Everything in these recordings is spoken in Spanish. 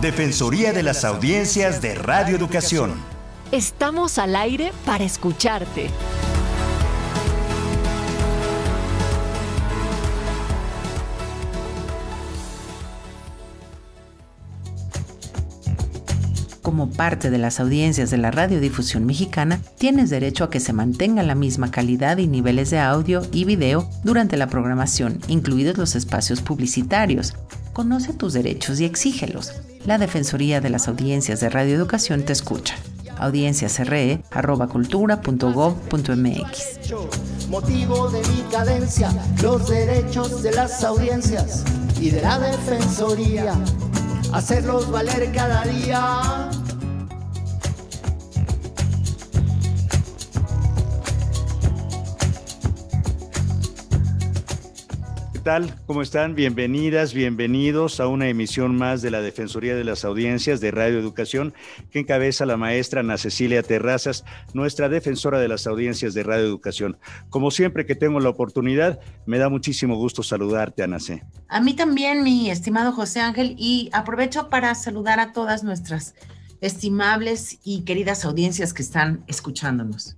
Defensoría de las Audiencias de Radio Educación. Estamos al aire para escucharte. como parte de las audiencias de la radiodifusión mexicana, tienes derecho a que se mantenga la misma calidad y niveles de audio y video durante la programación, incluidos los espacios publicitarios. Conoce tus derechos y exígelos. La Defensoría de las Audiencias de Radioeducación te escucha. audienciasre.cultura.gov.mx Motivo de mi cadencia, los derechos de las audiencias y de la Defensoría, hacerlos valer cada día. Tal? ¿Cómo están? Bienvenidas, bienvenidos a una emisión más de la Defensoría de las Audiencias de Radio Educación, que encabeza la maestra Ana Cecilia Terrazas, nuestra defensora de las audiencias de Radio Educación. Como siempre que tengo la oportunidad, me da muchísimo gusto saludarte, Ana C. A mí también, mi estimado José Ángel, y aprovecho para saludar a todas nuestras estimables y queridas audiencias que están escuchándonos.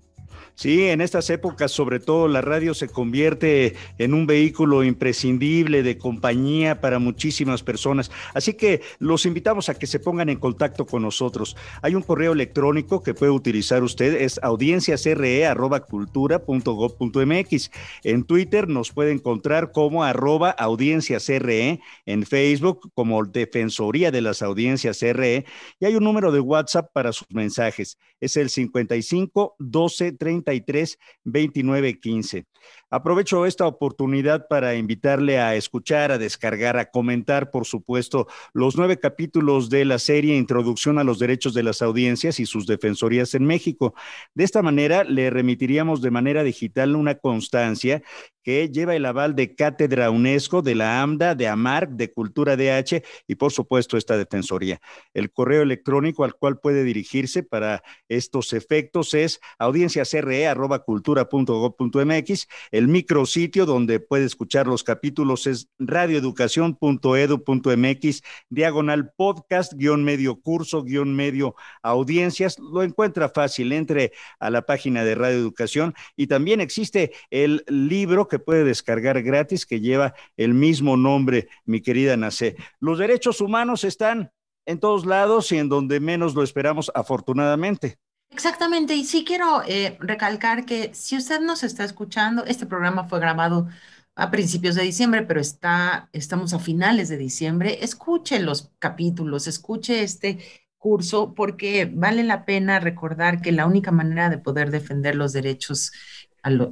Sí, en estas épocas, sobre todo, la radio se convierte en un vehículo imprescindible de compañía para muchísimas personas. Así que los invitamos a que se pongan en contacto con nosotros. Hay un correo electrónico que puede utilizar usted, es audienciasre.cultura.gov.mx. En Twitter nos puede encontrar como arroba audienciasre, en Facebook como Defensoría de las Audiencias RE, y hay un número de WhatsApp para sus mensajes. Es el 55 12 30 33 29 15. Aprovecho esta oportunidad para invitarle a escuchar, a descargar, a comentar, por supuesto, los nueve capítulos de la serie Introducción a los Derechos de las Audiencias y sus Defensorías en México. De esta manera, le remitiríamos de manera digital una constancia que lleva el aval de Cátedra UNESCO, de la AMDA, de AMARC, de Cultura DH y por supuesto esta Defensoría. El correo electrónico al cual puede dirigirse para estos efectos es audienciasre.cultura.gov.mx. El micrositio donde puede escuchar los capítulos es radioeducación.edu.mx, diagonal podcast, guion medio curso, guion medio audiencias. Lo encuentra fácil, entre a la página de Radio Educación y también existe el libro que puede descargar gratis que lleva el mismo nombre, mi querida Nacé. Los derechos humanos están en todos lados y en donde menos lo esperamos, afortunadamente. Exactamente, y sí quiero eh, recalcar que si usted nos está escuchando, este programa fue grabado a principios de diciembre, pero está, estamos a finales de diciembre. Escuche los capítulos, escuche este curso, porque vale la pena recordar que la única manera de poder defender los derechos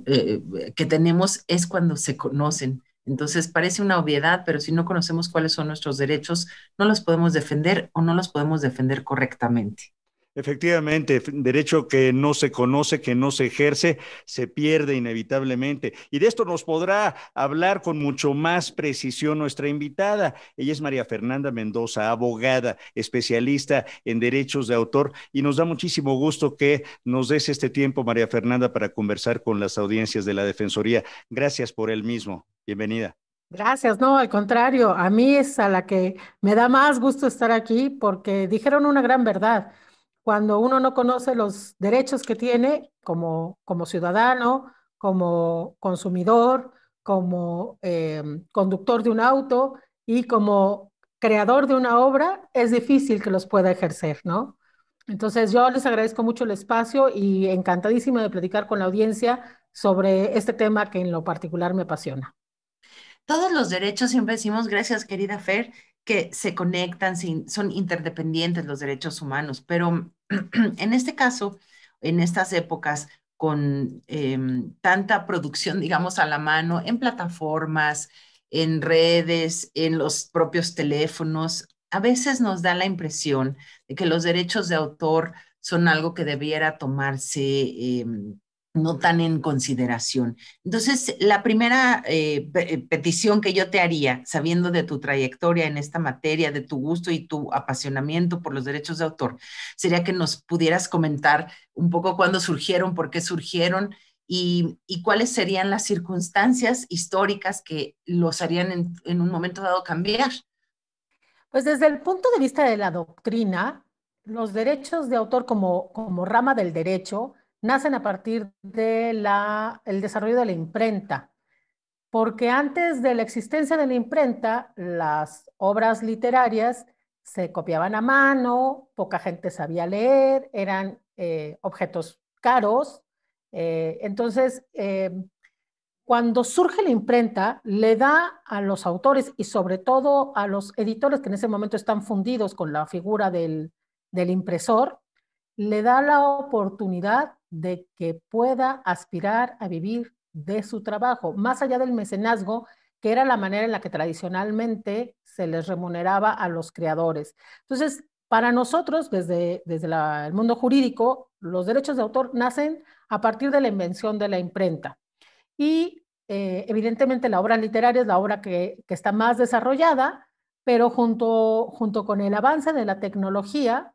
eh, que tenemos es cuando se conocen. Entonces parece una obviedad, pero si no conocemos cuáles son nuestros derechos, no los podemos defender o no los podemos defender correctamente. Efectivamente, derecho que no se conoce, que no se ejerce, se pierde inevitablemente. Y de esto nos podrá hablar con mucho más precisión nuestra invitada. Ella es María Fernanda Mendoza, abogada, especialista en derechos de autor, y nos da muchísimo gusto que nos des este tiempo, María Fernanda, para conversar con las audiencias de la Defensoría. Gracias por el mismo. Bienvenida. Gracias, no, al contrario, a mí es a la que me da más gusto estar aquí porque dijeron una gran verdad cuando uno no conoce los derechos que tiene como, como ciudadano, como consumidor, como eh, conductor de un auto y como creador de una obra, es difícil que los pueda ejercer, ¿no? Entonces yo les agradezco mucho el espacio y encantadísimo de platicar con la audiencia sobre este tema que en lo particular me apasiona. Todos los derechos, siempre decimos, gracias querida Fer, que se conectan, son interdependientes los derechos humanos, pero en este caso, en estas épocas, con em, tanta producción, digamos, a la mano, en plataformas, en redes, en los propios teléfonos, a veces nos da la impresión de que los derechos de autor son algo que debiera tomarse em, no tan en consideración. Entonces, la primera eh, eh, petición que yo te haría, sabiendo de tu trayectoria en esta materia, de tu gusto y tu apasionamiento por los derechos de autor, sería que nos pudieras comentar un poco cuándo surgieron, por qué surgieron y, cuáles serían las circunstancias históricas que los harían en un momento dado cambiar. Pues desde el punto de vista de la doctrina, los derechos de autor como, como rama del derecho nacen a partir del el desarrollo de la imprenta, porque antes de la existencia de la imprenta, las obras literarias se copiaban a mano, poca gente sabía leer, eran eh, objetos caros. Eh, entonces, eh, cuando surge la imprenta, le da a los autores y sobre todo a los editores que en ese momento están fundidos con la figura del, del impresor, le da la oportunidad de que pueda aspirar a vivir de su trabajo, más allá del mecenazgo, que era la manera en la que tradicionalmente se les remuneraba a los creadores. Entonces, para nosotros, desde, desde el mundo jurídico, los derechos de autor nacen a partir de la invención de la imprenta. Y eh, evidentemente la obra literaria es la obra que, que, está más desarrollada, pero junto, junto con el avance de la tecnología,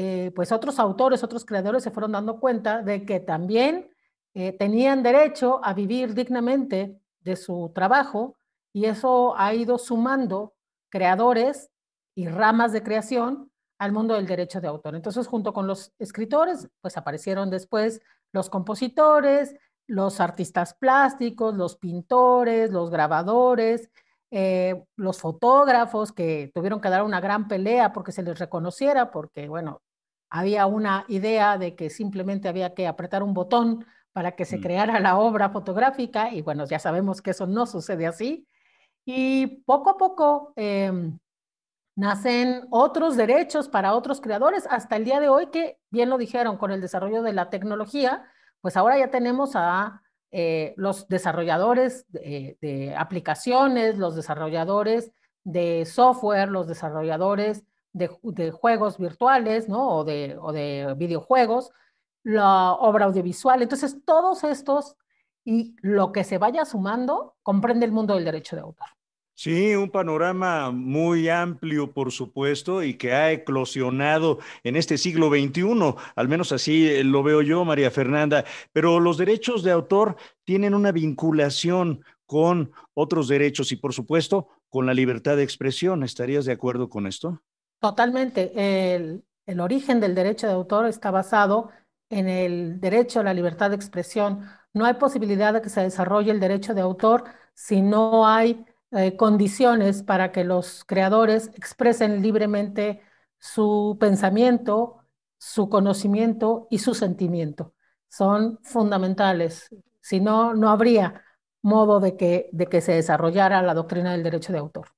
eh, pues otros autores, otros creadores se fueron dando cuenta de que también eh, tenían derecho a vivir dignamente de su trabajo y eso ha ido sumando creadores y ramas de creación al mundo del derecho de autor. Entonces, junto con los escritores, pues aparecieron después los compositores, los artistas plásticos, los pintores, los grabadores, eh, los fotógrafos que tuvieron que dar una gran pelea porque se les reconociera, porque, bueno, había una idea de que simplemente había que apretar un botón para que se mm. creara la obra fotográfica y bueno, ya sabemos que eso no sucede así. Y poco a poco em, nacen otros derechos para otros creadores hasta el día de hoy que, bien lo dijeron, con el desarrollo de la tecnología, pues ahora ya tenemos a eh, los desarrolladores de, de aplicaciones, los desarrolladores de software, los desarrolladores de, juegos virtuales, ¿no? O de, o de videojuegos, la obra audiovisual. Entonces, todos estos y lo que se vaya sumando comprende el mundo del derecho de autor. Sí, un panorama muy amplio, por supuesto, y que ha eclosionado en este siglo XXI, al menos así lo veo yo, María Fernanda, pero los derechos de autor tienen una vinculación con otros derechos y, por supuesto, con la libertad de expresión. ¿Estarías de acuerdo con esto? Totalmente. El, el origen del derecho de autor está basado en el derecho a la libertad de expresión. No hay posibilidad de que se desarrolle el derecho de autor si no hay eh, condiciones para que los creadores expresen libremente su pensamiento, su conocimiento y su sentimiento. Son fundamentales. Si no, no habría modo de que, de que se desarrollara la doctrina del derecho de autor.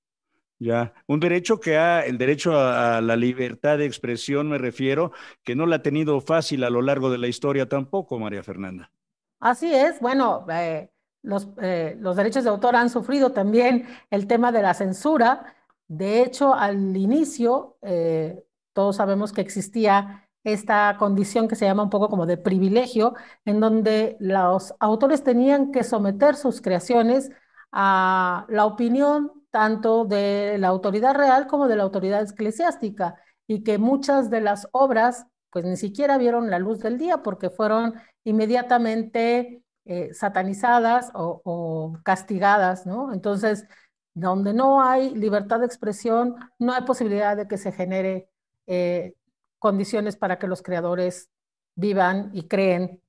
Ya, un derecho que ha, el derecho a, la libertad de expresión, me refiero, que no la ha tenido fácil a lo largo de la historia tampoco, María Fernanda. Así es, bueno, eh, los, eh, los derechos de autor han sufrido también el tema de la censura. De hecho, al inicio, eh, todos sabemos que existía esta condición que se llama un poco como de privilegio, en donde los autores tenían que someter sus creaciones a la opinión tanto de la autoridad real como de la autoridad eclesiástica, y que muchas de las obras pues ni siquiera vieron la luz del día porque fueron inmediatamente eh, satanizadas o, castigadas, ¿no? Entonces, donde no hay libertad de expresión, no hay posibilidad de que se genere eh, condiciones para que los creadores vivan y creen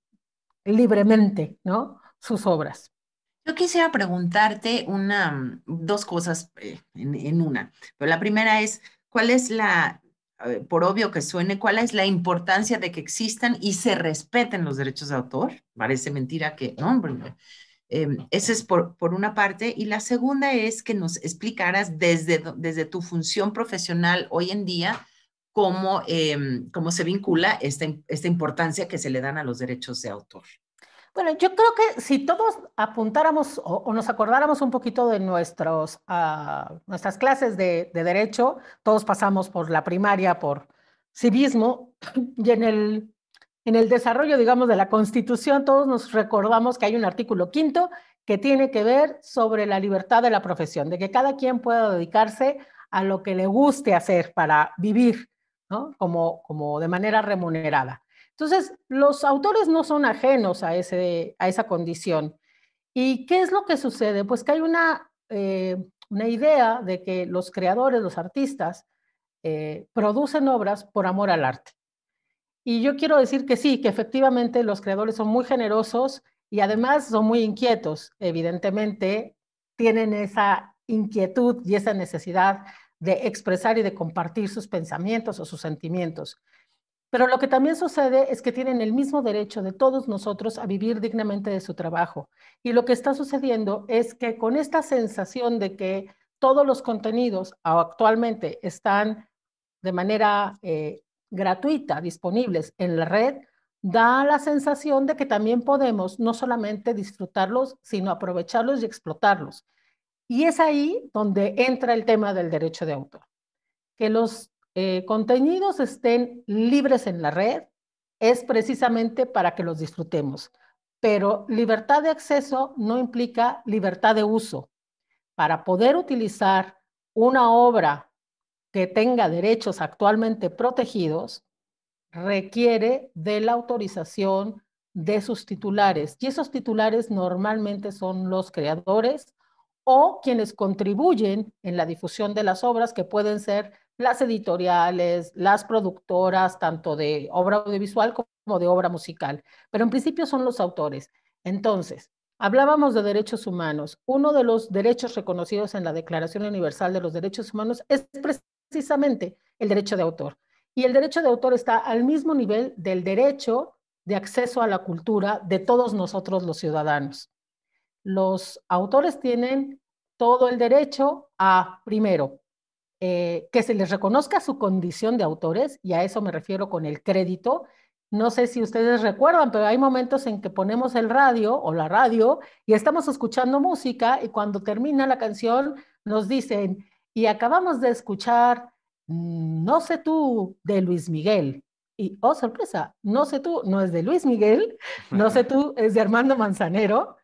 libremente, ¿no? Sus obras. Yo quisiera preguntarte una, mm, dos cosas eh, en, una, pero la primera es, ¿cuál es la, por obvio que suene, cuál es la importancia de que existan y se respeten los derechos de autor? Parece mentira que, no, eh, esa es por, por una parte. Y la segunda es que nos explicaras desde, desde tu función profesional hoy en día, cómo, em, cómo se vincula esta, esta importancia que se le dan a los derechos de autor. Bueno, yo creo que si todos apuntáramos o, nos acordáramos un poquito de nuestros, uh, nuestras clases de, de, derecho, todos pasamos por la primaria, por civismo, y en el, en el desarrollo, digamos, de la Constitución, todos nos recordamos que hay un artículo quinto que tiene que ver sobre la libertad de la profesión, de que cada quien pueda dedicarse a lo que le guste hacer para vivir, ¿no? Como, como de manera remunerada. Entonces, los autores no son ajenos a, ese, a esa condición. ¿Y qué es lo que sucede? Pues que hay una, eh, una idea de que los creadores, los artistas, eh, producen obras por amor al arte. Y yo quiero decir que sí, que efectivamente los creadores son muy generosos y además son muy inquietos. Evidentemente, tienen esa inquietud y esa necesidad de expresar y de compartir sus pensamientos o sus sentimientos. Pero lo que también sucede es que tienen el mismo derecho de todos nosotros a vivir dignamente de su trabajo. Y lo que está sucediendo es que con esta sensación de que todos los contenidos actualmente están de manera eh, gratuita disponibles en la red, da la sensación de que también podemos no solamente disfrutarlos, sino aprovecharlos y explotarlos. Y es ahí donde entra el tema del derecho de autor. Que los eh, contenidos estén libres en la red es precisamente para que los disfrutemos. Pero libertad de acceso no implica libertad de uso. Para poder utilizar una obra que tenga derechos actualmente protegidos, requiere de la autorización de sus titulares. Y esos titulares normalmente son los creadores o quienes contribuyen en la difusión de las obras, que pueden ser las editoriales, las productoras, tanto de obra audiovisual como de obra musical. Pero en principio son los autores. Entonces, hablábamos de derechos humanos. Uno de los derechos reconocidos en la Declaración Universal de los Derechos Humanos es precisamente el derecho de autor. Y el derecho de autor está al mismo nivel del derecho de acceso a la cultura de todos nosotros los ciudadanos. Los autores tienen todo el derecho a, primero, eh, que se les reconozca su condición de autores, y a eso me refiero con el crédito. No sé si ustedes recuerdan, pero hay momentos en que ponemos el radio o la radio y estamos escuchando música y cuando termina la canción nos dicen, y acabamos de escuchar mm, No sé tú de Luis Miguel. Y, oh, sorpresa, No sé tú no es de Luis Miguel, No sé tú es de Armando Manzanero.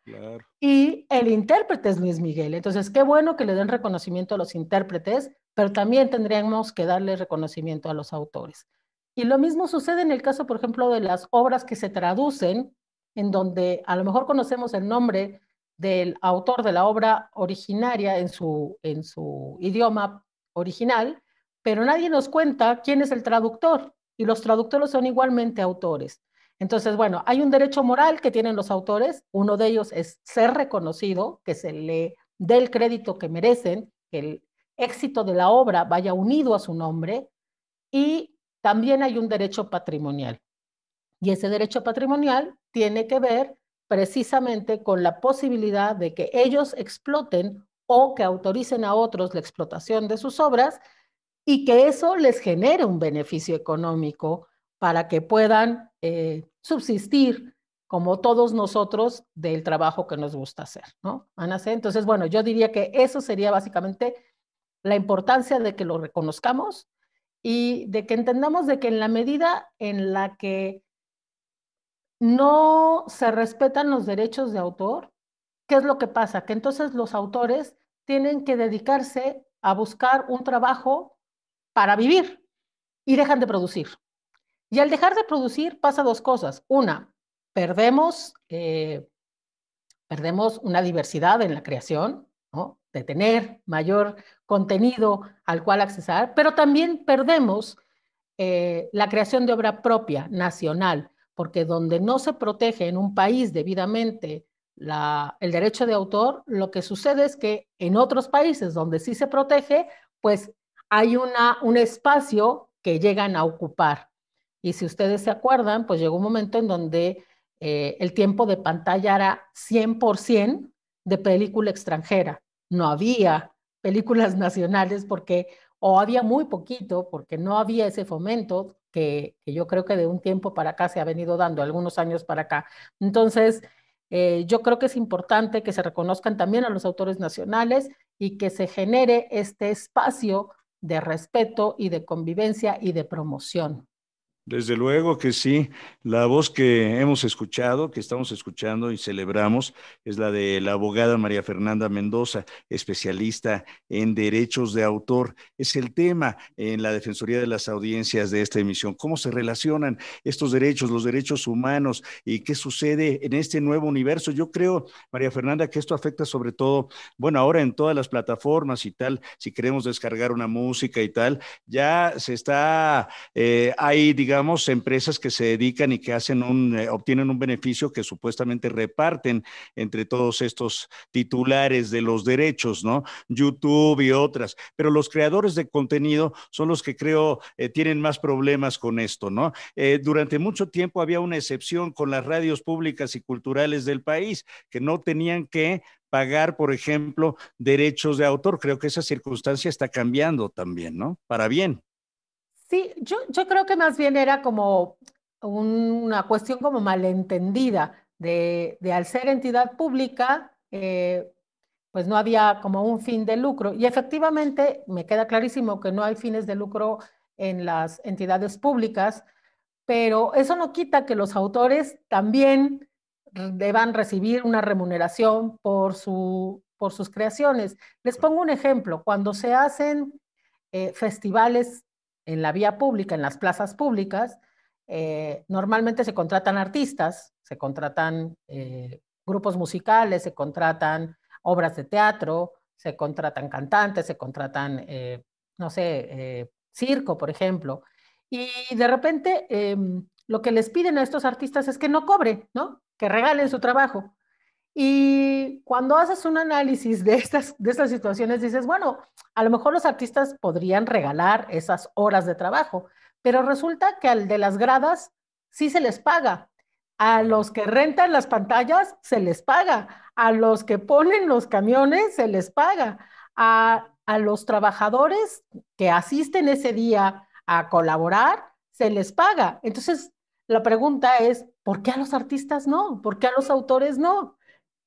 Y el intérprete es Luis Miguel. Entonces, qué bueno que le den reconocimiento a los intérpretes, pero también tendríamos que darle reconocimiento a los autores. Y lo mismo sucede en el caso, por ejemplo, de las obras que se traducen, en donde a lo mejor conocemos el nombre del autor de la obra originaria en su, en su idioma original, pero nadie nos cuenta quién es el traductor y los traductores son igualmente autores. Entonces, bueno, hay un derecho moral que tienen los autores, uno de ellos es ser reconocido, que se le dé el crédito que merecen, que el éxito de la obra vaya unido a su nombre, y también hay un derecho patrimonial. Y ese derecho patrimonial tiene que ver precisamente con la posibilidad de que ellos exploten o que autoricen a otros la explotación de sus obras y que eso les genere un beneficio económico para que puedan eh, subsistir como todos nosotros del trabajo que nos gusta hacer, ¿no? Entonces, bueno, yo diría que eso sería básicamente la importancia de que lo reconozcamos y de que entendamos de que en la medida en la que no se respetan los derechos de autor, ¿qué es lo que pasa? Que entonces los autores tienen que dedicarse a buscar un trabajo para vivir y dejan de producir. Y al dejar de producir pasa dos cosas. Una, perdemos, eh, perdemos una diversidad en la creación, ¿no? de tener mayor contenido al cual accesar, pero también perdemos eh, la creación de obra propia, nacional, porque donde no se protege en un país debidamente el derecho de autor, lo que sucede es que en otros países donde sí se protege, pues hay una, un espacio que llegan a ocupar. Y si ustedes se acuerdan, pues llegó un momento en donde eh, el tiempo de pantalla era 100% de película extranjera. No había películas nacionales porque, o había muy poquito, porque no había ese fomento que, yo creo que de un tiempo para acá se ha venido dando, algunos años para acá. Entonces, eh, yo creo que es importante que se reconozcan también a los autores nacionales y que se genere este espacio de respeto y de convivencia y de promoción. Desde luego que sí. La voz que hemos escuchado, que estamos escuchando y celebramos, es la de la abogada María Fernanda Mendoza, especialista en derechos de autor. Es el tema en la Defensoría de las Audiencias de esta emisión. ¿Cómo se relacionan estos derechos, los derechos humanos y qué sucede en este nuevo universo? Yo creo, María Fernanda, que esto afecta sobre todo, bueno, ahora en todas las plataformas y tal, si queremos descargar una música y tal, ya se está, eh, hay, digamos, empresas que se dedican y que hacen un, eh, obtienen un beneficio que supuestamente reparten entre todos estos titulares de los derechos, ¿no? YouTube y otras. Pero los creadores de contenido son los que creo eh, tienen más problemas con esto, ¿no? Eh, durante mucho tiempo había una excepción con las radios públicas y culturales del país, que no tenían que pagar, por ejemplo, derechos de autor. Creo que esa circunstancia está cambiando también, ¿no? Para bien. Sí, yo, yo creo que más bien era como una cuestión como malentendida de, de al ser entidad pública, eh, pues no había como un fin de lucro. Y efectivamente me queda clarísimo que no hay fines de lucro en las entidades públicas, pero eso no quita que los autores también deban recibir una remuneración por, su, por sus creaciones. Les pongo un ejemplo, cuando se hacen eh, festivales en la vía pública, en las plazas públicas, eh, normalmente se contratan artistas, se contratan eh, grupos musicales, se contratan obras de teatro, se contratan cantantes, se contratan, eh, no sé, circo, por ejemplo. Y de repente em, lo que les piden a estos artistas es que no cobre, ¿no? Que regalen su trabajo. Y cuando haces un análisis de estas, de estas situaciones, dices, bueno, a lo mejor los artistas podrían regalar esas horas de trabajo, pero resulta que al de las gradas sí se les paga. A los que rentan las pantallas se les paga. A los que ponen los camiones se les paga. A, a los trabajadores que asisten ese día a colaborar se les paga. Entonces, la pregunta es, ¿por qué a los artistas no? ¿Por qué a los autores no?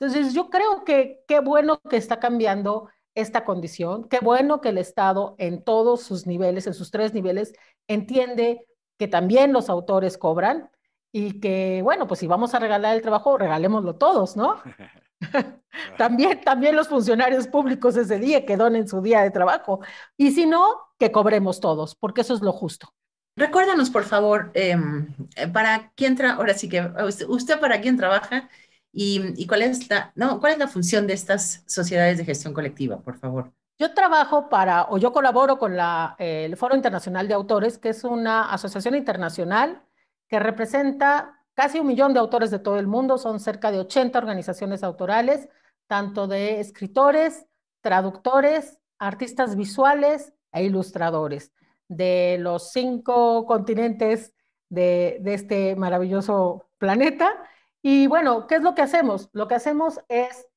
Entonces, yo creo que qué bueno que está cambiando esta condición, qué bueno que el Estado en todos sus niveles, en sus tres niveles, entiende que también los autores cobran y que, bueno, pues si vamos a regalar el trabajo, regalémoslo todos, ¿no? también, también los funcionarios públicos ese día que donen su día de trabajo. Y si no, que cobremos todos, porque eso es lo justo. Recuérdanos, por favor, em, para quién trabaja, ahora sí que usted para quién trabaja ¿Y, cuál, es la, no, cuál es la función de estas sociedades de gestión colectiva, por favor? Yo trabajo para, o yo colaboro con la, el Foro Internacional de Autores, que es una asociación internacional que representa casi un millón de autores de todo el mundo, son cerca de 80 organizaciones autorales, tanto de escritores, traductores, artistas visuales e ilustradores de los cinco continentes de, de este maravilloso planeta y bueno, ¿qué es lo que hacemos? Lo que hacemos es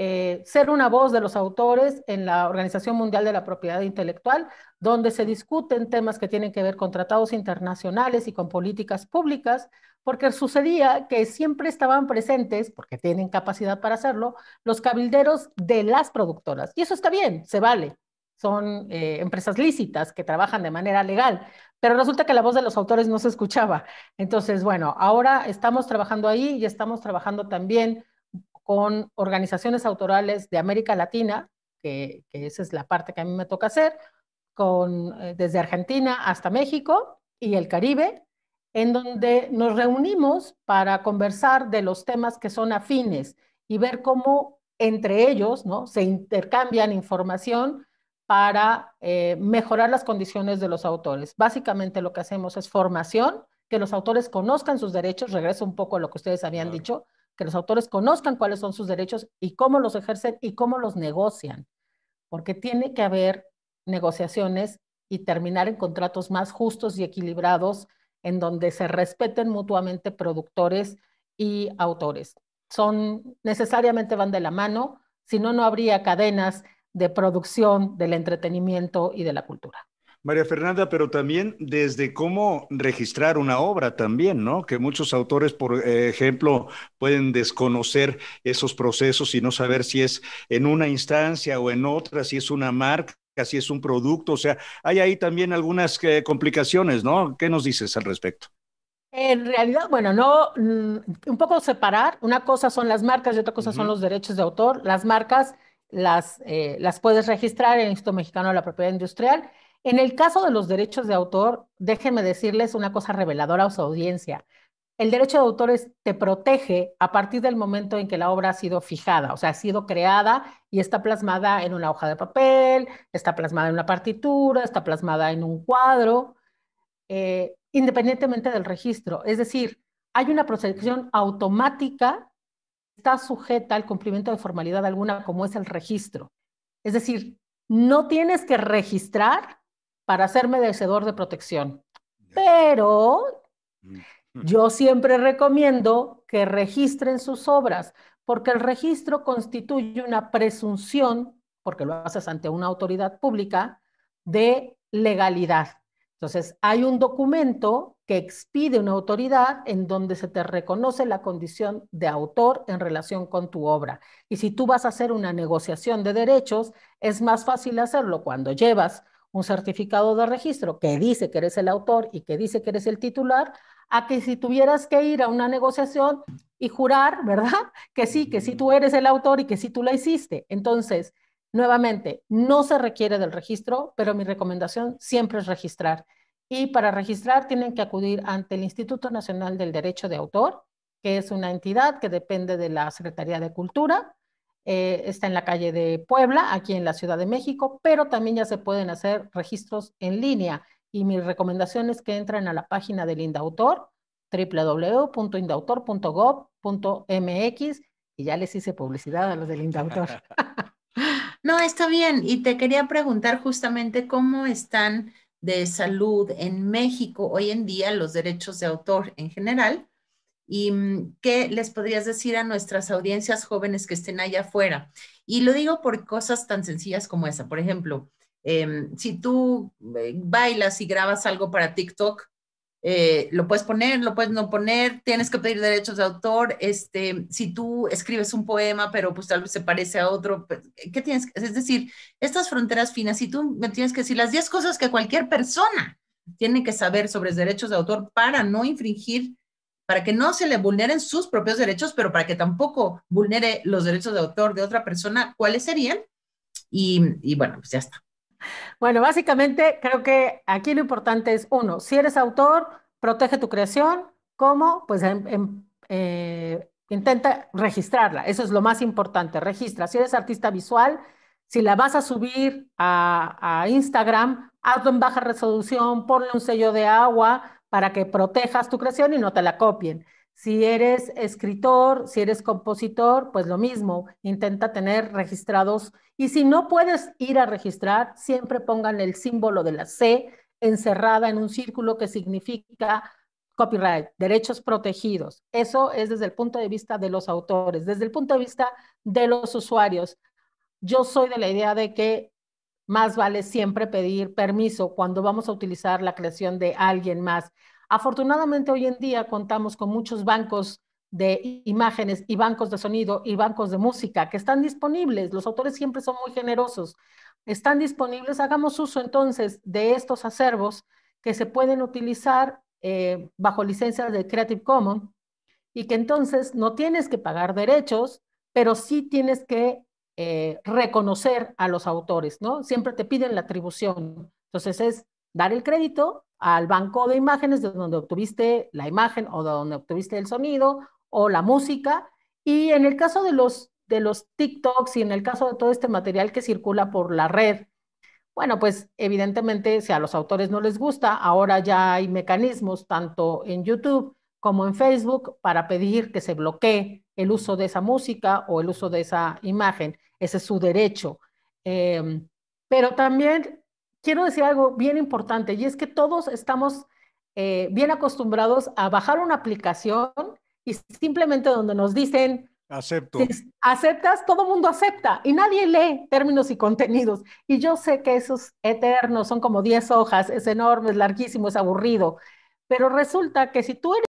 eh, ser una voz de los autores en la Organización Mundial de la Propiedad Intelectual, donde se discuten temas que tienen que ver con tratados internacionales y con políticas públicas, porque sucedía que siempre estaban presentes, porque tienen capacidad para hacerlo, los cabilderos de las productoras. Y eso está bien, se vale. Son eh, empresas lícitas que trabajan de manera legal, pero resulta que la voz de los autores no se escuchaba. Entonces, bueno, ahora estamos trabajando ahí y estamos trabajando también con organizaciones autorales de América Latina, que, esa es la parte que a mí me toca hacer, con, eh, desde Argentina hasta México y el Caribe, en donde nos reunimos para conversar de los temas que son afines y ver cómo entre ellos ¿no? se intercambian información para eh, mejorar las condiciones de los autores. Básicamente lo que hacemos es formación, que los autores conozcan sus derechos, regreso un poco a lo que ustedes habían dicho, que los autores conozcan cuáles son sus derechos y cómo los ejercen y cómo los negocian, porque tiene que haber negociaciones y terminar en contratos más justos y equilibrados en donde se respeten mutuamente productores y autores. Son necesariamente van de la mano, si no no habría cadenas de producción del entretenimiento y de la cultura. María Fernanda, pero también desde cómo registrar una obra también, ¿no? Que muchos autores, por ejemplo, pueden desconocer esos procesos y no saber si es en una instancia o en otra, si es una marca si es un producto, o sea, hay ahí también algunas eh, complicaciones, ¿no? ¿Qué nos dices al respecto? En realidad, bueno, no, mm, un poco separar, una cosa son las marcas y otra cosa son los derechos de autor. Las marcas las, eh, las puedes registrar en el Instituto Mexicano de la Propiedad Industrial. En el caso de los derechos de autor, déjenme decirles una cosa reveladora a su audiencia. El derecho de autor te protege a partir del momento en que la obra ha sido fijada, o sea, ha sido creada y está plasmada en una hoja de papel, está plasmada en una partitura, está plasmada en un cuadro. Eh, independientemente del registro. Es decir, hay una protección automática, está sujeta al cumplimiento de formalidad alguna como es el registro. Es decir, no tienes que registrar para ser merecedor de protección. Pero yo siempre recomiendo que registren sus obras, porque el registro constituye una presunción, porque lo haces ante una autoridad pública, de legalidad. Entonces, hay un documento que expide una autoridad en donde se te reconoce la condición de autor en relación con tu obra. Y si tú vas a hacer una negociación de derechos, es más fácil hacerlo cuando llevas un certificado de registro que dice que eres el autor y que dice que eres el titular, a que si tuvieras que ir a una negociación y jurar, ¿verdad? Que sí, que sí tú eres el autor y que sí tú la hiciste. Entonces, Nuevamente, no se requiere del registro, pero mi recomendación siempre es registrar. Y para registrar tienen que acudir ante el Instituto Nacional del Derecho de Autor, que es una entidad que depende de la Secretaría de Cultura. Eh, está en la calle de Puebla, aquí en la Ciudad de México, pero también ya se pueden hacer registros en línea. Y mi recomendación es que entren a la página del INDAUTOR, www.indautor.gov.mx, y ya les hice publicidad a los del INDAUTOR. No, está bien. Y te quería preguntar justamente cómo están de salud en México hoy en día los derechos de autor en general y mm, qué les podrías decir a nuestras audiencias jóvenes que estén allá afuera. Y lo digo por cosas tan sencillas como esa. Por ejemplo, em, si tú eh, bailas y grabas algo para TikTok, eh, lo puedes poner, lo puedes no poner, tienes que pedir derechos de autor, este, si tú escribes un poema, pero pues tal vez se parece a otro, pues, ¿qué tienes? Es decir, estas fronteras finas, si tú me tienes que decir las 10 cosas que cualquier persona tiene que saber sobre derechos de autor para no infringir, para que no se le vulneren sus propios derechos, pero para que tampoco vulnere los derechos de autor de otra persona, ¿cuáles serían? Y, y bueno, pues ya está. Bueno, básicamente creo que aquí lo importante es, uno, si eres autor, protege tu creación, ¿cómo? Pues eh, intenta registrarla, eso es lo más importante, registra. Si eres artista visual, si la vas a subir a, a Instagram, hazlo en baja resolución, ponle un sello de agua para que protejas tu creación y no te la copien. Si eres escritor, si eres compositor, pues lo mismo, intenta tener registrados. Y si no puedes ir a registrar, siempre pongan el símbolo de la C encerrada en un círculo que significa copyright, derechos protegidos. Eso es desde el punto de vista de los autores, desde el punto de vista de los usuarios. Yo soy de la idea de que más vale siempre pedir permiso cuando vamos a utilizar la creación de alguien más. Afortunadamente hoy en día contamos con muchos bancos de imágenes y bancos de sonido y bancos de música que están disponibles. Los autores siempre son muy generosos. Están disponibles. Hagamos uso entonces de estos acervos que se pueden utilizar eh, bajo licencia de Creative Commons y que entonces no tienes que pagar derechos, pero sí tienes que eh, reconocer a los autores, ¿no? Siempre te piden la atribución. Entonces es dar el crédito al banco de imágenes de donde obtuviste la imagen o de donde obtuviste el sonido o la música. Y en el caso de los, de los TikToks y en el caso de todo este material que circula por la red, bueno, pues evidentemente si a los autores no les gusta, ahora ya hay mecanismos tanto en YouTube como en Facebook para pedir que se bloquee el uso de esa música o el uso de esa imagen. Ese es su derecho. Em, pero también quiero decir algo bien importante y es que todos estamos eh, bien acostumbrados a bajar una aplicación y simplemente donde nos dicen Acepto. aceptas, todo el mundo acepta y nadie lee términos y contenidos. Y yo sé que esos eternos son como 10 hojas, es enorme, es larguísimo, es aburrido, pero resulta que si tú eres